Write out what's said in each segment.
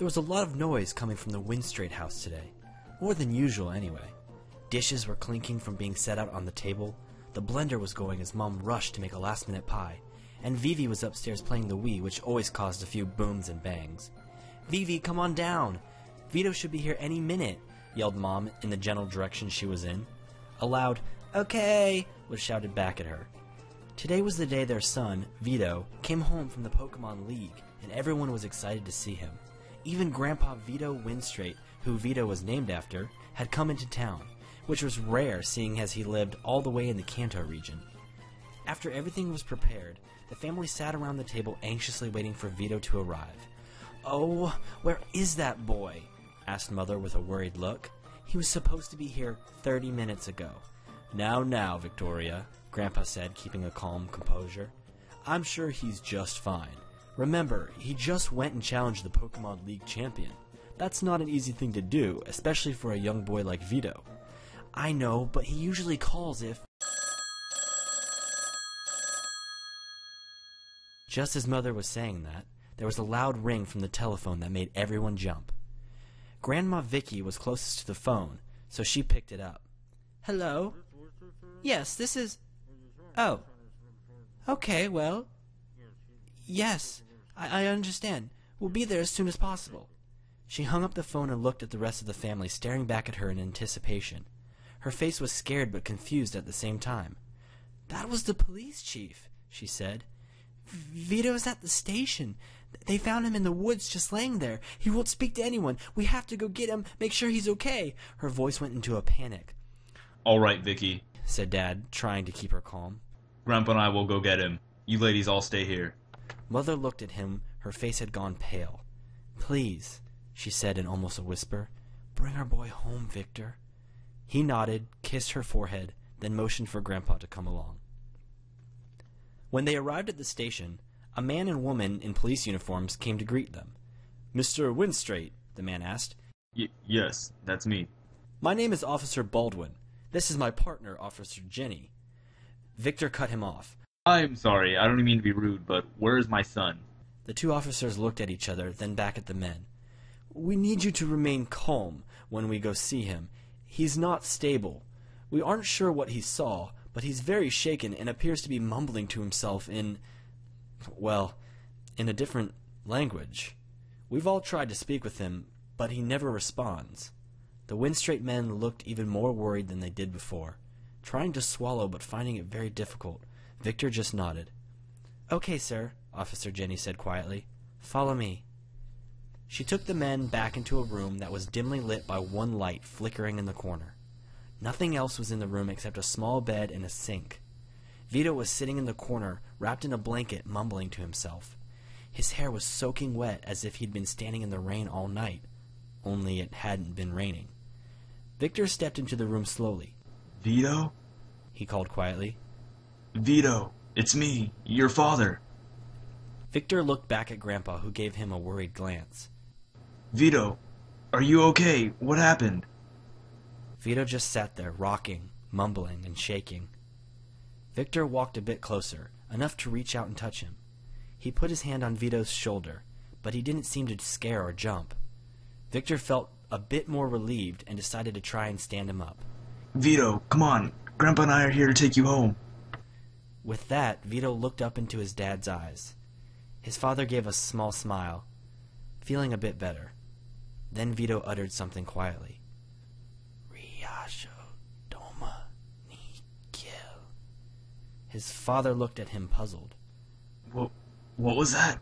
There was a lot of noise coming from the Winstraight house today. More than usual, anyway. Dishes were clinking from being set out on the table. The blender was going as Mom rushed to make a last minute pie. And Vivi was upstairs playing the Wii, which always caused a few booms and bangs. Vivi, come on down! Vito should be here any minute, yelled Mom in the general direction she was in. A loud, okay, was shouted back at her. Today was the day their son, Vito, came home from the Pokemon League, and everyone was excited to see him. Even Grandpa Vito Winstraight, who Vito was named after, had come into town, which was rare seeing as he lived all the way in the Kanto region. After everything was prepared, the family sat around the table anxiously waiting for Vito to arrive. Oh, where is that boy? asked Mother with a worried look. He was supposed to be here thirty minutes ago. Now, now, Victoria, Grandpa said, keeping a calm composure. I'm sure he's just fine. Remember, he just went and challenged the Pokemon League champion. That's not an easy thing to do, especially for a young boy like Vito. I know, but he usually calls if. Just as Mother was saying that, there was a loud ring from the telephone that made everyone jump. Grandma Vicky was closest to the phone, so she picked it up. Hello? Yes, this is. Oh. Okay, well. Yes, I, I understand. We'll be there as soon as possible. She hung up the phone and looked at the rest of the family staring back at her in anticipation. Her face was scared but confused at the same time. That was the police chief, she said. Vito's at the station. They found him in the woods just laying there. He won't speak to anyone. We have to go get him, make sure he's okay. Her voice went into a panic. All right, Vicky, said Dad, trying to keep her calm. Grandpa and I will go get him. You ladies all stay here. Mother looked at him. Her face had gone pale. Please, she said in almost a whisper, bring our boy home, Victor. He nodded, kissed her forehead, then motioned for Grandpa to come along. When they arrived at the station, a man and woman in police uniforms came to greet them. Mr. Winstraight, the man asked. Y- yes, that's me. My name is Officer Baldwin. This is my partner, Officer Jenny. Victor cut him off. I'm sorry, I don't mean to be rude, but where is my son? The two officers looked at each other, then back at the men. We need you to remain calm when we go see him. He's not stable. We aren't sure what he saw, but he's very shaken and appears to be mumbling to himself in. well, in a different language. We've all tried to speak with him, but he never responds. The Winstraight men looked even more worried than they did before. Trying to swallow, but finding it very difficult, Victor just nodded. Okay, sir, Officer Jenny said quietly. Follow me. She took the men back into a room that was dimly lit by one light flickering in the corner. Nothing else was in the room except a small bed and a sink. Vito was sitting in the corner, wrapped in a blanket, mumbling to himself. His hair was soaking wet as if he'd been standing in the rain all night, only it hadn't been raining. Victor stepped into the room slowly. Vito? He called quietly. Vito, it's me, your father. Victor looked back at Grandpa, who gave him a worried glance. Vito, are you okay? What happened? Vito just sat there, rocking, mumbling, and shaking. Victor walked a bit closer, enough to reach out and touch him. He put his hand on Vito's shoulder, but he didn't seem to scare or jump. Victor felt a bit more relieved and decided to try and stand him up. Vito, come on. Grandpa and I are here to take you home. With that, Vito looked up into his dad's eyes. His father gave a small smile, feeling a bit better. Then Vito uttered something quietly. Ryasho Doma ni kill. His father looked at him puzzled. What, what was that?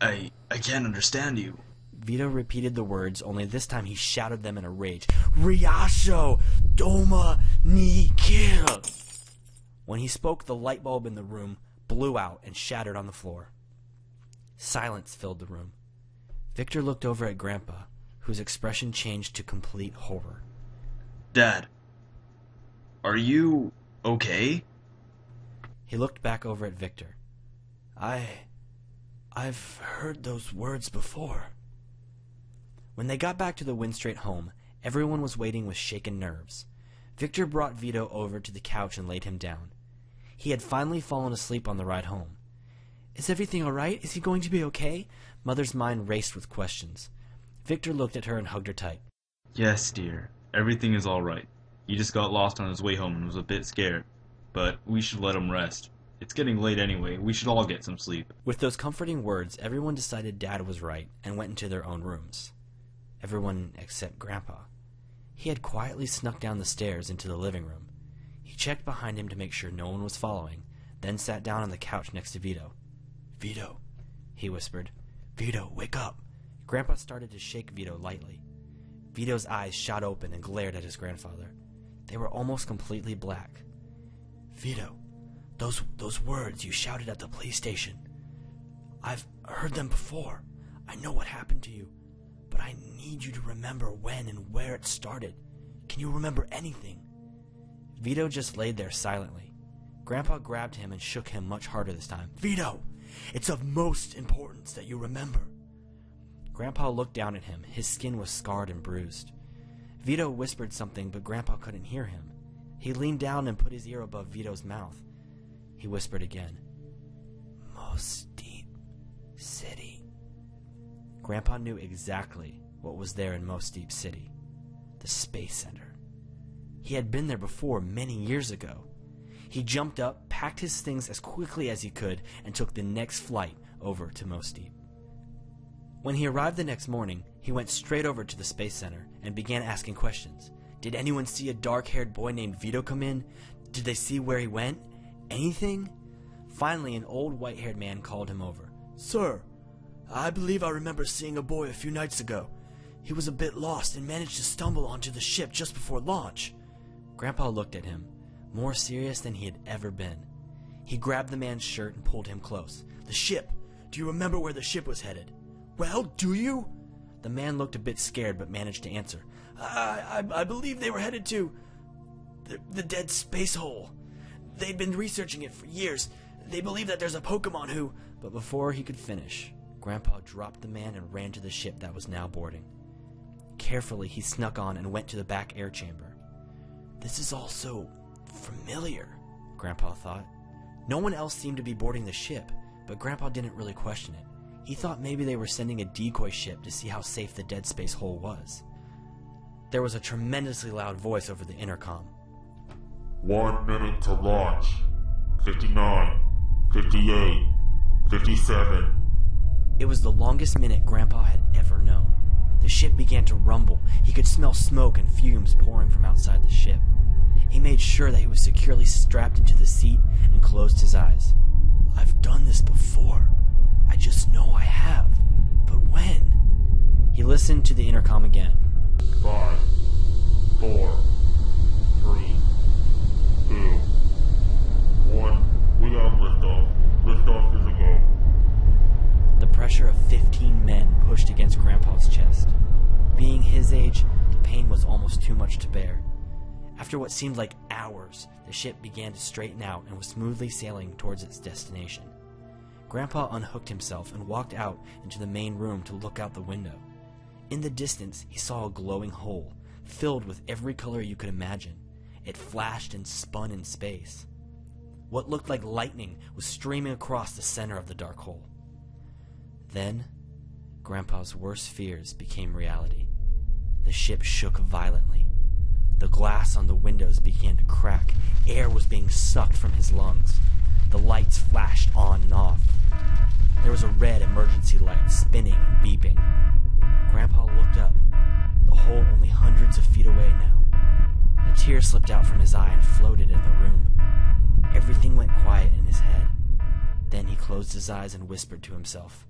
I, I can't understand you. Vito repeated the words, only this time he shouted them in a rage. Ryasho Doma ni kill. When he spoke, the light bulb in the room blew out and shattered on the floor. Silence filled the room. Victor looked over at Grandpa, whose expression changed to complete horror. Dad, are you okay? He looked back over at Victor. I. I've heard those words before. When they got back to the Winstraight home, everyone was waiting with shaken nerves. Victor brought Vito over to the couch and laid him down. He had finally fallen asleep on the ride home. Is everything all right? Is he going to be okay? Mother's mind raced with questions. Victor looked at her and hugged her tight. Yes, dear. Everything is all right. He just got lost on his way home and was a bit scared. But we should let him rest. It's getting late anyway. We should all get some sleep. With those comforting words, everyone decided Dad was right and went into their own rooms. Everyone except Grandpa. He had quietly snuck down the stairs into the living room. He checked behind him to make sure no one was following, then sat down on the couch next to Vito. Vito, he whispered. Vito, wake up. Grandpa started to shake Vito lightly. Vito's eyes shot open and glared at his grandfather. They were almost completely black. Vito, those those words you shouted at the police station. I've heard them before. I know what happened to you, but I need you to remember when and where it started. Can you remember anything? Vito just laid there silently. Grandpa grabbed him and shook him much harder this time. Vito, it's of most importance that you remember. Grandpa looked down at him. His skin was scarred and bruised. Vito whispered something, but Grandpa couldn't hear him. He leaned down and put his ear above Vito's mouth. He whispered again. Mossdeep city. Grandpa knew exactly what was there in Mossdeep City the Space Center. He had been there before many years ago. He jumped up, packed his things as quickly as he could, and took the next flight over to Most When he arrived the next morning, he went straight over to the Space Center and began asking questions. Did anyone see a dark haired boy named Vito come in? Did they see where he went? Anything? Finally, an old white haired man called him over. Sir, I believe I remember seeing a boy a few nights ago. He was a bit lost and managed to stumble onto the ship just before launch. Grandpa looked at him, more serious than he had ever been. He grabbed the man's shirt and pulled him close. The ship! Do you remember where the ship was headed? Well, do you? The man looked a bit scared but managed to answer. I, I, I believe they were headed to the, the dead space hole. They'd been researching it for years. They believe that there's a Pokemon who. But before he could finish, Grandpa dropped the man and ran to the ship that was now boarding. Carefully, he snuck on and went to the back air chamber. This is all so familiar, Grandpa thought. No one else seemed to be boarding the ship, but Grandpa didn't really question it. He thought maybe they were sending a decoy ship to see how safe the dead space hole was. There was a tremendously loud voice over the intercom. One minute to launch. 59, 58, 57. It was the longest minute Grandpa had ever known. The ship began to rumble. He could smell smoke and fumes pouring from outside the ship. He made sure that he was securely strapped into the seat and closed his eyes. I've done this before. I just know I have. But when? He listened to the intercom again. Five, four, too much to bear. After what seemed like hours, the ship began to straighten out and was smoothly sailing towards its destination. Grandpa unhooked himself and walked out into the main room to look out the window. In the distance, he saw a glowing hole, filled with every color you could imagine. It flashed and spun in space. What looked like lightning was streaming across the center of the dark hole. Then, Grandpa's worst fears became reality. The ship shook violently. The glass on the windows began to crack. Air was being sucked from his lungs. The lights flashed on and off. There was a red emergency light spinning and beeping. Grandpa looked up, the hole only hundreds of feet away now. A tear slipped out from his eye and floated in the room. Everything went quiet in his head. Then he closed his eyes and whispered to himself,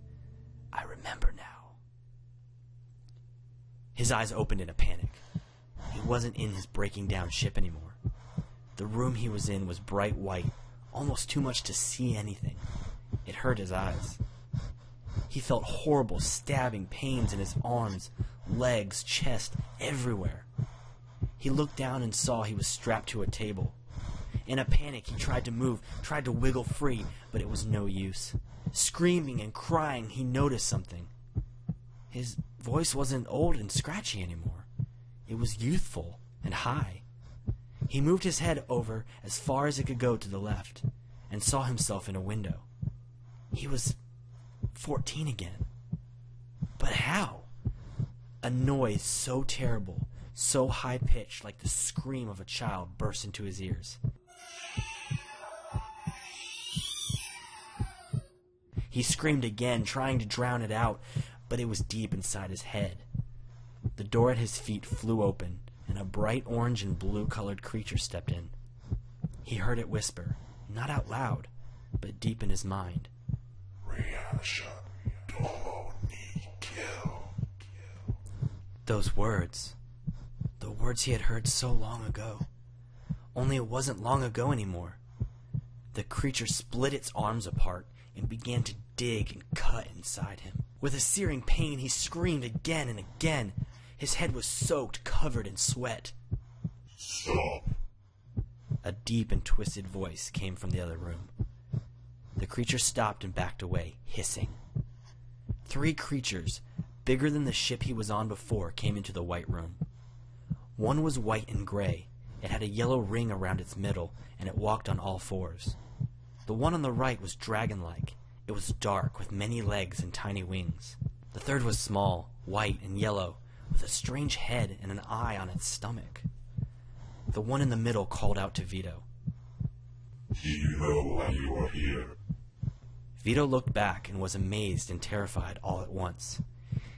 I remember now. His eyes opened in a panic. He wasn't in his breaking down ship anymore. The room he was in was bright white, almost too much to see anything. It hurt his eyes. He felt horrible stabbing pains in his arms, legs, chest, everywhere. He looked down and saw he was strapped to a table. In a panic, he tried to move, tried to wiggle free, but it was no use. Screaming and crying, he noticed something. His voice wasn't old and scratchy anymore. It was youthful and high. He moved his head over as far as it could go to the left and saw himself in a window. He was 14 again. But how? A noise so terrible, so high pitched, like the scream of a child, burst into his ears. He screamed again, trying to drown it out, but it was deep inside his head. The door at his feet flew open, and a bright orange and blue colored creature stepped in. He heard it whisper, not out loud, but deep in his mind. Ni kill. Those words. The words he had heard so long ago. Only it wasn't long ago anymore. The creature split its arms apart and began to dig and cut inside him. With a searing pain, he screamed again and again. His head was soaked, covered in sweat. Stop. A deep and twisted voice came from the other room. The creature stopped and backed away, hissing. Three creatures, bigger than the ship he was on before, came into the white room. One was white and gray. It had a yellow ring around its middle, and it walked on all fours. The one on the right was dragon like. It was dark, with many legs and tiny wings. The third was small, white, and yellow, with a strange head and an eye on its stomach. The one in the middle called out to Vito. Do you know why you are here? Vito looked back and was amazed and terrified all at once.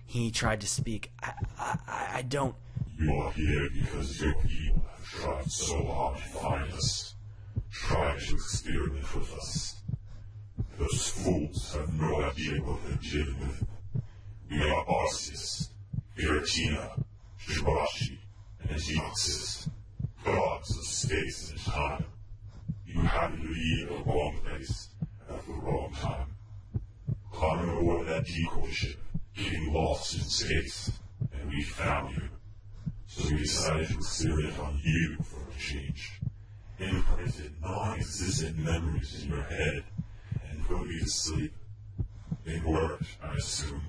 He tried to speak. I, I, I- don't. You are here because your people have tried so hard to find us, tried to experiment with us. Those fools have no idea what they're dealing with. We are Arceus, Giratina, Jirachi, and Deoxys, gods of space and time. You happened to be in the wrong place at the wrong time. Climbing aboard that decoy ship, getting lost in space, and we found you. So we decided to experiment on you for a change. Implanted non-existent memories in your head put you to sleep. It worked, I assume.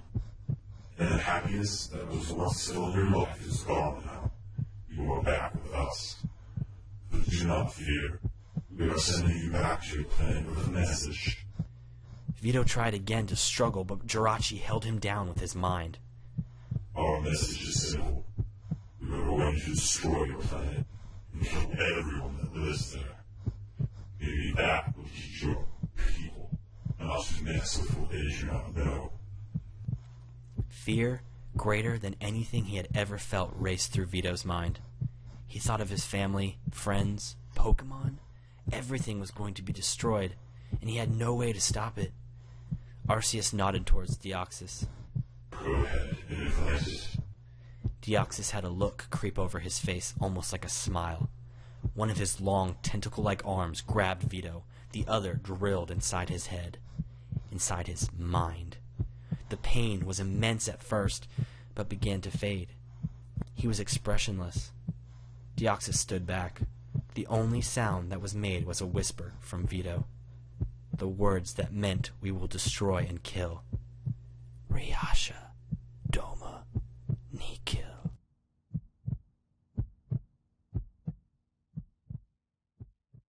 And the happiness that was once still in your life is gone now. You are back with us. But do not fear. We are sending you back to your planet with a message. Vito tried again to struggle, but Jirachi held him down with his mind. Our message is simple. We are going to destroy your planet and kill everyone that lives there. Maybe that will teach your people not to mess with what they do not know. Fear, greater than anything he had ever felt, raced through Vito's mind. He thought of his family, friends, Pokemon. Everything was going to be destroyed, and he had no way to stop it. Arceus nodded towards Deoxys. Go ahead and implant it. Deoxys had a look creep over his face, almost like a smile. One of his long, tentacle like arms grabbed Vito, the other drilled inside his head, inside his mind. The pain was immense at first, but began to fade. He was expressionless. Deoxys stood back. The only sound that was made was a whisper from Vito. The words that meant we will destroy and kill. Riyasha.